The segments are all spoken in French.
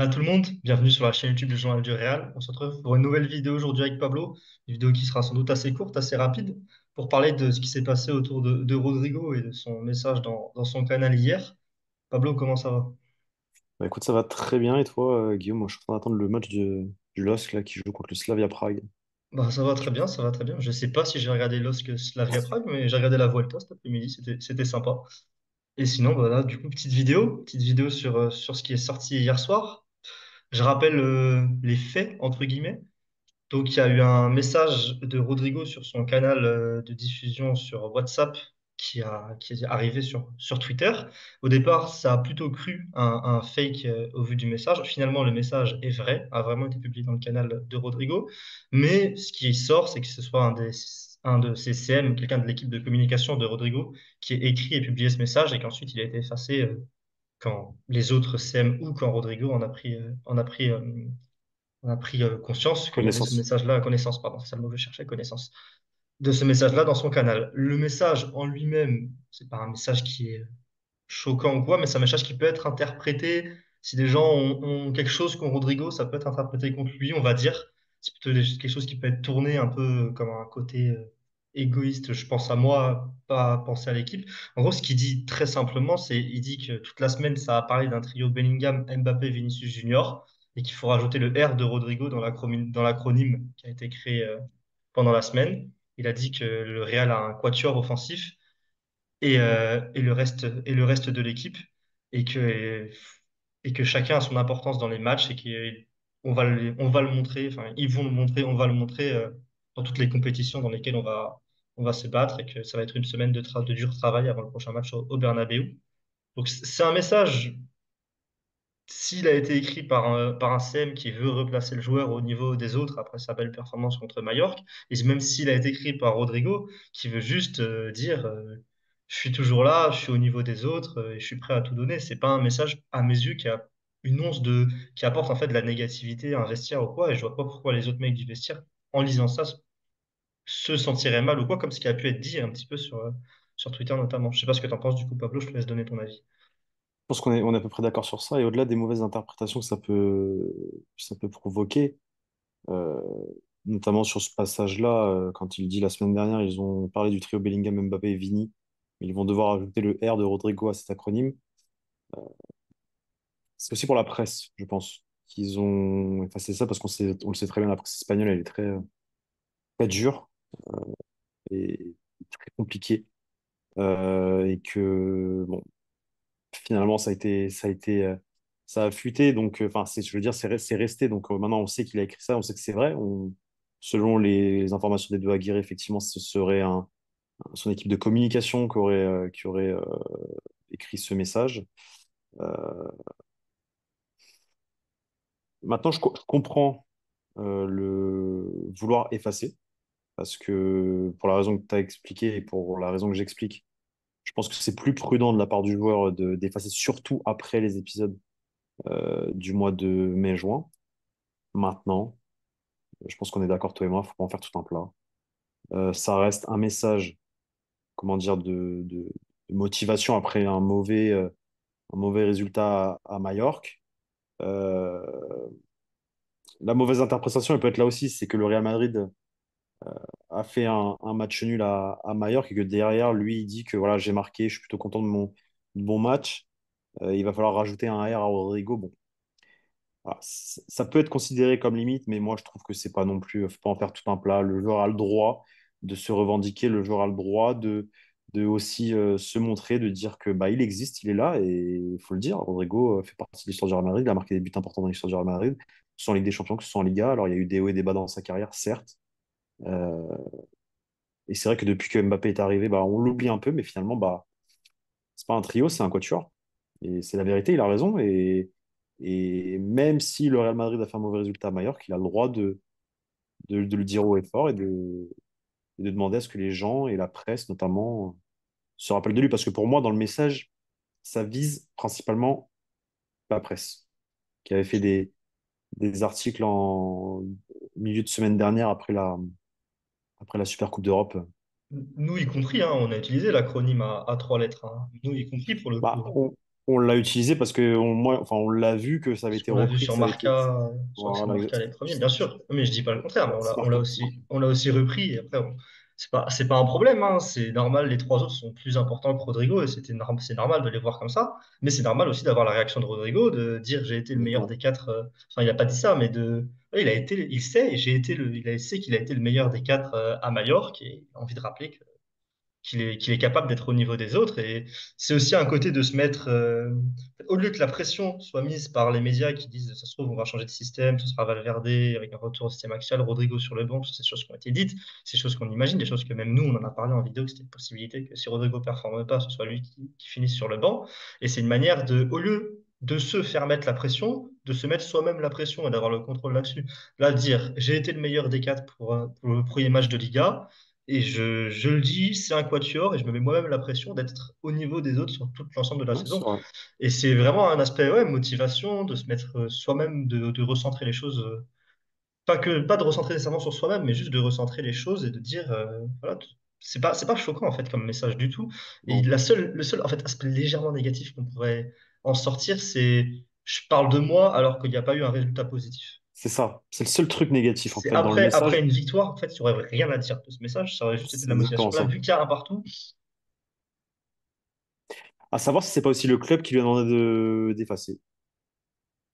Voilà tout le monde, bienvenue sur la chaîne YouTube du Journal du Real. On se retrouve pour une nouvelle vidéo aujourd'hui avec Pablo, une vidéo qui sera sans doute assez courte, assez rapide, pour parler de ce qui s'est passé autour de, de Rodrigo et de son message dans, dans son canal hier. Pablo, comment ça va? Bah, écoute, ça va très bien. Et toi, euh, Guillaume, moi, je suis en train d'attendre le match de, du LOSC là, qui joue contre le Slavia Prague. Bah, ça va très bien, ça va très bien. Je sais pas si j'ai regardé LOSC Slavia Prague, mais j'ai regardé la Vuelta cet après-midi, c'était, sympa. Et sinon, voilà, du coup, petite vidéo, petite vidéo sur, euh, sur ce qui est sorti hier soir. Je rappelle euh, les faits, entre guillemets. Donc, il y a eu un message de Rodrigo sur son canal euh, de diffusion sur WhatsApp qui a, qui est arrivé sur, sur Twitter. Au départ, ça a plutôt cru un, fake euh, au vu du message. Finalement, le message est vrai, a vraiment été publié dans le canal de Rodrigo. Mais ce qui sort, c'est que ce soit un des, un de ses CM, quelqu'un de l'équipe de communication de Rodrigo, qui ait écrit et publié ce message et qu'ensuite il a été effacé quand les autres CM ou quand Rodrigo en a pris, euh, en a pris euh, on a pris euh, conscience avait ce message-là, connaissance, pardon, c'est ça le mot que je cherchais, connaissance, de ce message-là dans son canal. Le message en lui-même, c'est pas un message qui est choquant ou quoi, mais c'est un message qui peut être interprété. Si des gens ont, ont quelque chose contre Rodrigo, ça peut être interprété contre lui, on va dire. C'est plutôt quelque chose qui peut être tourné un peu comme un côté égoïste. Je pense à moi, pas penser à l'équipe. En gros, ce qu'il dit très simplement, c'est il dit que toute la semaine, ça a parlé d'un trio Bellingham, Mbappé, Vinicius Junior, et qu'il faut rajouter le R de Rodrigo dans l'acronyme qui a été créé euh, pendant la semaine. Il a dit que le Real a un quatuor offensif et, euh, et le reste, et le reste de l'équipe, et que, et que chacun a son importance dans les matchs, et qu'on va va le montrer, enfin, ils vont le montrer, on va le montrer euh, toutes les compétitions dans lesquelles on va, on va se battre, et que ça va être une semaine de, dur travail avant le prochain match au, au Bernabéu. Donc, c'est un message s'il a été écrit par un, par un CM qui veut replacer le joueur au niveau des autres après sa belle performance contre Majorque, et même s'il a été écrit par Rodrigo, qui veut juste euh, dire euh, je suis toujours là, je suis au niveau des autres euh, et je suis prêt à tout donner, c'est pas un message à mes yeux qui a une once de qui apporte en fait de la négativité à un vestiaire ou quoi, et je vois pas pourquoi les autres mecs du vestiaire, en lisant ça, se sentiraient mal ou quoi, comme ce qui a pu être dit un petit peu sur, euh, sur Twitter notamment. Je sais pas ce que tu en penses du coup, Pablo, je te laisse donner ton avis. Je pense qu'on est, on est à peu près d'accord sur ça. Et au-delà des mauvaises interprétations que ça peut, ça peut provoquer, euh, notamment sur ce passage-là, euh, quand il dit la semaine dernière, ils ont parlé du trio Bellingham, Mbappé et Vini. Ils vont devoir ajouter le R de Rodrigo à cet acronyme. C'est aussi pour la presse, je pense, qu'ils ont effacé ça parce qu'on sait, on le sait très bien, la presse espagnole, elle est très dure et très compliquée. Euh, et que, bon, finalement, ça a été, ça a été, euh, ça a fuité. Donc, euh, enfin, c'est, je veux dire, c'est c'est resté. Donc, euh, maintenant, on sait qu'il a écrit ça, on sait que c'est vrai. On, selon les informations des deux Aguirre, effectivement, ce serait son équipe de communication qui aurait, euh, qui aurait euh, écrit ce message. Euh, maintenant, je, co- je comprends euh, le vouloir effacer, parce que pour la raison que tu as expliquée et pour la raison que j'explique, je pense que c'est plus prudent de la part du joueur de d'effacer, surtout après les épisodes euh, du mois de mai-juin. Maintenant, je pense qu'on est d'accord, toi et moi, faut pas en faire tout un plat. Euh, ça reste un message, comment dire, de, motivation après un mauvais, euh, un mauvais résultat à, à Majorque. La mauvaise interprétation, elle peut être là aussi, c'est que le Real Madrid a fait un, match nul à, Majorque et que derrière, lui, il dit que voilà, j'ai marqué, je suis plutôt content de mon de bon match. Euh, il va falloir rajouter un R à Rodrigo. Bon, ça peut être considéré comme limite, mais moi je trouve que c'est pas non plus, faut pas en faire tout un plat. Le joueur a le droit de se revendiquer, le joueur a le droit de, de aussi euh, se montrer, de dire que bah, il existe, il est là, et il faut le dire. Rodrigo euh, fait partie de l'histoire du Real Madrid, il a marqué des buts importants dans l'histoire du Real Madrid, que ce soit en Ligue des Champions, que ce soit en Liga. Alors il y a eu des hauts et des bas dans sa carrière, certes. Euh, et c'est vrai que depuis que Mbappé est arrivé, bah, on l'oublie un peu, mais finalement, bah, c'est pas un trio, c'est un quatuor. Et c'est la vérité, il a raison. Et, et même si le Real Madrid a fait un mauvais résultat à Majorque, il a le droit de, de, le dire haut et fort et de, de demander à ce que les gens et la presse, notamment, se rappellent de lui. Parce que pour moi, dans le message, ça vise principalement la presse, qui avait fait des, des articles en milieu de semaine dernière après la, après la Super Coupe d'Europe. Nous y compris, hein, on a utilisé l'acronyme à, à trois lettres, hein. Nous y compris pour le Bah, coup. on, On l'a utilisé parce que on, moi, enfin, on l'a vu que ça avait été vu repris, que sur été. Marca, Voilà, Marca les premiers, bien sûr. Mais je dis pas le contraire, mais on l'a on aussi, on l'a aussi repris. Et après, on- c'est pas, c'est pas un problème, hein. C'est normal, les trois autres sont plus importants que Rodrigo et c'était c'est normal de les voir comme ça. Mais c'est normal aussi d'avoir la réaction de Rodrigo, de dire j'ai été le meilleur des quatre. euh, Enfin, il a pas dit ça, mais de, il a été, il sait, j'ai été le, il sait qu'il a été le meilleur des quatre euh, à Majorque et envie de rappeler qu'il est, capable d'être au niveau des autres. Et c'est aussi un côté de se mettre, euh, au lieu que la pression soit mise par les médias qui disent, ça se trouve, on va changer de système, ce sera Valverde avec un retour au système axial, Rodrigo sur le banc, toutes ces choses qui ont été dites, ces choses qu'on imagine, des choses que même nous, on en a parlé en vidéo, que c'était une possibilité que si Rodrigo performe pas, ce soit lui qui, finisse sur le banc. Et c'est une manière de, au lieu de se faire mettre la pression, de se mettre soi-même la pression et d'avoir le contrôle là-dessus. Là, dire, j'ai été le meilleur des quatre pour, euh, pour le premier match de Liga, et je, je le dis, c'est un quatuor et je me mets moi-même la pression d'être au niveau des autres sur tout l'ensemble de la saison. vrai. Et c'est vraiment un aspect, ouais, motivation, de se mettre euh, soi-même, de, de recentrer les choses. euh, pas que, pas de recentrer nécessairement sur soi-même, mais juste de recentrer les choses et de dire, euh, voilà, c'est pas, c'est pas choquant en fait comme message du tout. Et la seule, le seul en fait, aspect légèrement négatif qu'on pourrait en sortir, c'est je parle de moi alors qu'il n'y a pas eu un résultat positif. C'est ça. C'est le seul truc négatif, en fait, dans le après, après message. une victoire, en fait, il n'y aurait rien à dire de ce message, ça aurait juste été de la motivation. Là, vu qu'il y a un partout, À savoir si c'est pas aussi le club qui lui a demandé de d'effacer.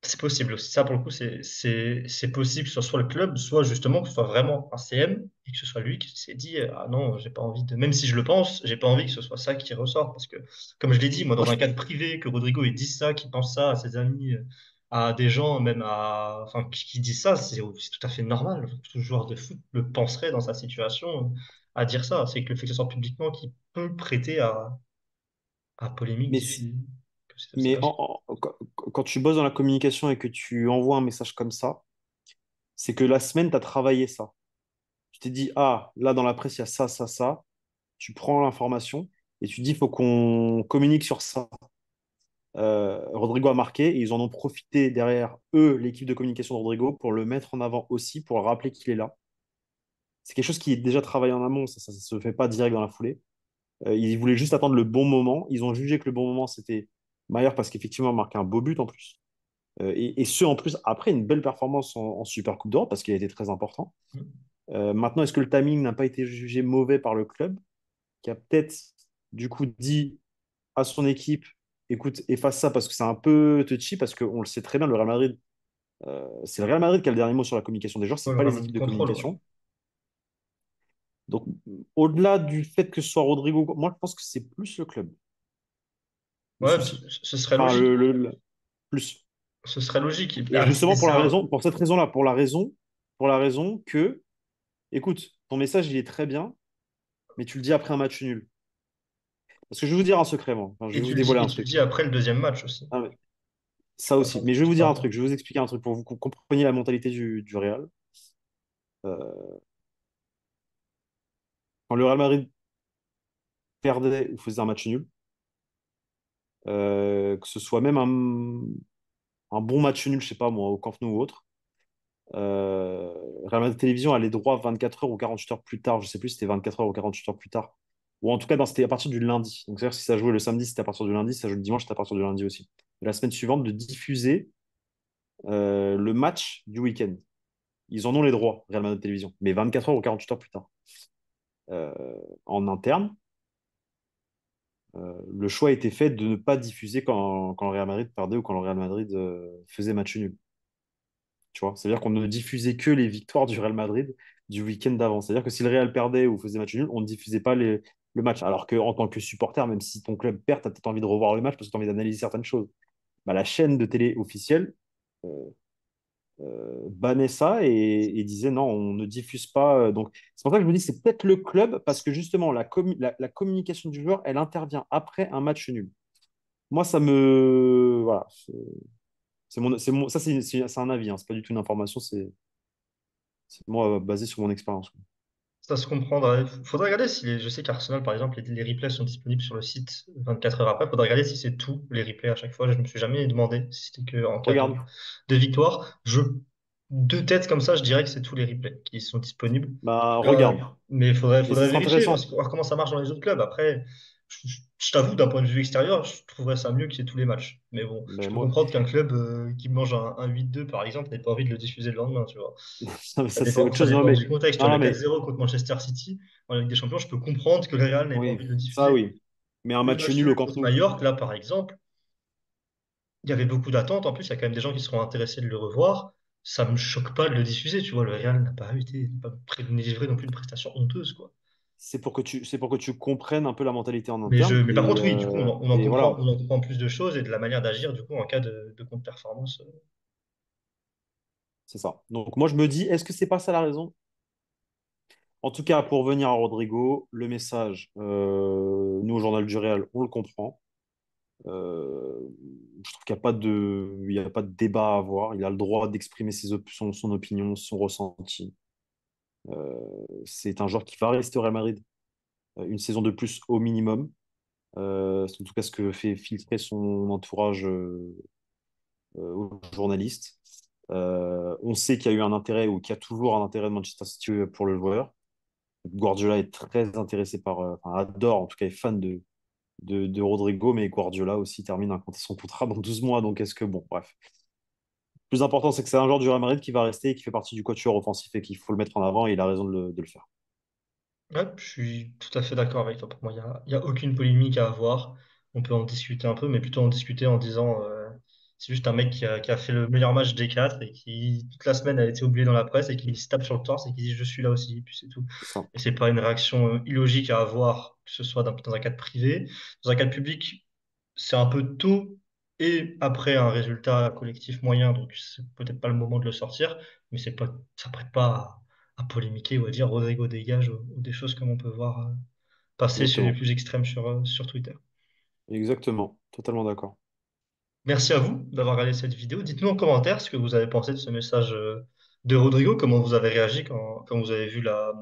c'est possible aussi. Ça, pour le coup, c'est possible que ce soit le club, soit justement que ce soit vraiment un CM et que ce soit lui qui s'est dit Ah non, j'ai pas envie de. Même si je le pense, j'ai pas envie que ce soit ça qui ressort. Parce que, comme je l'ai dit, moi, dans un cadre privé, que Rodrigo il dise ça, qu'il pense ça à ses amis, euh, à des gens, même à. Enfin, qui, qui disent ça, c'est tout à fait normal. Tout joueur de foot le penserait dans sa situation à dire ça. C'est que le fait que ce soit publiquement qui peut prêter à, à polémique Mais, si- mais en- en- quand tu bosses dans la communication et que tu envoies un message comme ça, c'est que la semaine, tu as travaillé ça. Tu t'es dit, ah, là, dans la presse, il y a ça, ça, ça. Tu prends l'information et tu dis, il faut qu'on communique sur ça. Euh, Rodrigo a marqué et ils en ont profité derrière eux, l'équipe de communication de Rodrigo, pour le mettre en avant aussi, pour rappeler qu'il est là. C'est quelque chose qui est déjà travaillé en amont, ça ne se fait pas direct dans la foulée. Euh, ils voulaient juste attendre le bon moment. Ils ont jugé que le bon moment, c'était Maillard parce qu'effectivement, il a marqué un beau but en plus. Euh, et, et ce, en plus, après une belle performance en, en Super Coupe d'Europe parce qu'il a été très important. Euh, maintenant, est-ce que le timing n'a pas été jugé mauvais par le club qui a peut-être, du coup, dit à son équipe écoute, efface ça parce que c'est un peu touchy parce qu'on le sait très bien, le Real Madrid, euh, c'est le Real Madrid qui a le dernier mot sur la communication des joueurs, Ouais, c'est pas les équipes de contrôle. ouais. communication. Donc, au-delà du fait que ce soit Rodrigo, moi, je pense que c'est plus le club, Ouais, ce, serait Enfin, logique. le, le- le- plus. Ce serait logique. Et justement, pour la raison, pour cette raison-là, pour la raison, pour la raison que, écoute, ton message, il est très bien, mais tu le dis après un match nul. Parce que je vais vous dire un secret, moi. Enfin, je Et vais vous tu dis, dévoiler un tu truc. dis après le deuxième match aussi. Ah, mais ça aussi. Mais je vais vous dire un truc, je vais vous expliquer un truc pour que vous compreniez la mentalité du, du Real. Euh, quand le Real Madrid perdait ou faisait un match nul, euh, que ce soit même un, un bon match nul, je sais pas moi, au Camp Nou ou autre, euh, Real Madrid Télévision a les droits 24 heures ou 48 heures plus tard, je sais plus si c'était 24 heures ou 48 heures plus tard, ou en tout cas c'était à partir du lundi. Donc c'est-à-dire si ça jouait le samedi, c'était à partir du lundi, si ça jouait le dimanche, c'était à partir du lundi aussi. La semaine suivante, de diffuser euh, le match du week-end. Ils en ont les droits, Real Madrid Télévision, mais 24 heures ou 48 heures plus tard. Euh, en interne, euh, le choix a été fait de ne pas diffuser quand, quand le Real Madrid perdait ou quand le Real Madrid faisait match nul. Tu vois, c'est-à-dire qu'on ne diffusait que les victoires du Real Madrid du week-end d'avant. C'est-à-dire que si le Real perdait ou faisait match nul, on ne diffusait pas les, le match. Alors qu'en tant que supporter, même si ton club perd, tu as peut-être envie de revoir le match parce que tu as envie d'analyser certaines choses. Bah, la chaîne de télé officielle euh, euh, bannait ça et, disait non, on ne diffuse pas. euh, Donc, c'est pour ça que je me dis c'est peut-être le club parce que justement, la, commu- la, la communication du joueur, elle intervient après un match nul. Moi, ça me. Voilà. C'est mon, mon, ça, c'est un avis, hein, c'est pas du tout une information, c'est moi basé sur mon expérience. Ça se comprendra. Il faudrait regarder si les- je sais qu'Arsenal, par exemple, les, les replays sont disponibles sur le site 24 heures après. Il faudrait regarder si c'est tout les replays à chaque fois. Je ne me suis jamais demandé si c'était que en cas de, Regarde, de victoire. Je, de tête comme ça, je dirais que c'est tous les replays qui sont disponibles. bah, Euh, regarde. mais il faudrait, vérifier parce intéressant. que- voir comment ça marche dans les autres clubs. Après, Je, je- je t'avoue, d'un point de vue extérieur, je trouverais ça mieux qu'il y ait tous les matchs. Mais bon, je Ben peux moi, comprendre qu'un club euh, qui mange un, un 8-2, par exemple, n'ait pas envie de le diffuser le lendemain, tu vois. ça, Ça c'est autre chose. Non, mais, du contexte. Le mais 4-0 contre Manchester City en Ligue des Champions, je peux comprendre que le Real n'ait pas envie de le ça diffuser. oui. Mais un match match nul au Nou, Majorque, là, par exemple, il y avait beaucoup d'attentes. En plus, il y a quand même des gens qui seront intéressés de le revoir. Ça me choque pas de le diffuser, tu vois. Le Real n'a pas été, n'a pas pré- livré non plus une prestation honteuse, quoi. C'est pour que tu, c'est pour que tu comprennes un peu la mentalité en Mais, je, interne. mais par contre, oui, du coup, on euh, en, on en comprend, voilà, on en comprend plus de choses et de la manière d'agir, du coup, en cas de, de contre-performance. c'est ça. Donc moi, je me dis, est-ce que c'est pas ça la raison? En tout cas, pour venir à Rodrigo, le message, euh, nous au Journal du Réal, on le comprend. Euh, je trouve qu'il n'y a pas de, il y a pas de débat à avoir. Il a le droit d'exprimer ses op- son, son opinion, son ressenti. Euh, c'est un joueur qui va rester au Real Madrid euh, une saison de plus au minimum. Euh, c'est en tout cas ce que fait filtrer son entourage euh, aux journalistes. On sait qu'il y a eu un intérêt ou qu'il y a toujours un intérêt de Manchester City pour le joueur. Guardiola est très intéressé par, enfin, adore, en tout cas est fan de, de, de Rodrigo, mais Guardiola aussi termine un son contrat dans 12 mois. Donc est-ce que, bon, bref. Le plus important, c'est que c'est un joueur du Real Madrid qui va rester et qui fait partie du quatuor offensif et qu'il faut le mettre en avant et il a raison de le, de le faire. Ouais, je suis tout à fait d'accord avec toi. Pour moi, il n'y a, aucune polémique à avoir. On peut en discuter un peu, mais plutôt en discuter en disant euh, c'est juste un mec qui a, qui a fait le meilleur match des quatre et qui, toute la semaine, a été oublié dans la presse et qui se tape sur le torse et qui dit je suis là aussi, et puis c'est tout. Et c'est pas une réaction euh, illogique à avoir, que ce soit dans, dans un cadre privé. Dans un cadre public, c'est un peu tôt et après un résultat collectif moyen, donc c'est peut-être pas le moment de le sortir, mais c'est pas, ça prête pas à, à polémiquer ou à dire Rodrigo dégage ou, ou des choses comme on peut voir euh, passer chez les plus extrêmes sur, euh, sur Twitter. Exactement. Totalement d'accord. Merci à vous d'avoir regardé cette vidéo. Dites-nous en commentaire ce que vous avez pensé de ce message euh, de Rodrigo, comment vous avez réagi quand, quand vous avez vu la,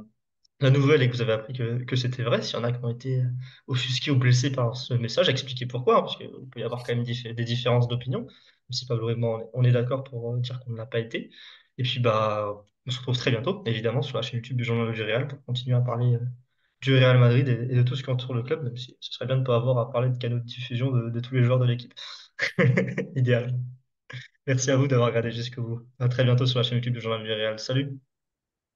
la nouvelle et que vous avez appris que, c'était vrai. S'il y en a qui ont été euh, offusqués ou blessés par ce message, expliquez pourquoi, hein, parce qu'il peut y avoir quand même des différences d'opinion, même si pas vraiment on est d'accord pour euh, dire qu'on ne l'a pas été. Et puis, bah, on se retrouve très bientôt, évidemment, sur la chaîne YouTube du Journal du Real pour continuer à parler euh, du Real Madrid et, et de tout ce qui entoure le club, même si ce serait bien de ne pas avoir à parler de canaux de diffusion de, de tous les joueurs de l'équipe. Idéal. Merci à vous d'avoir regardé jusqu'au bout. À très bientôt sur la chaîne YouTube du Journal du Real. Salut!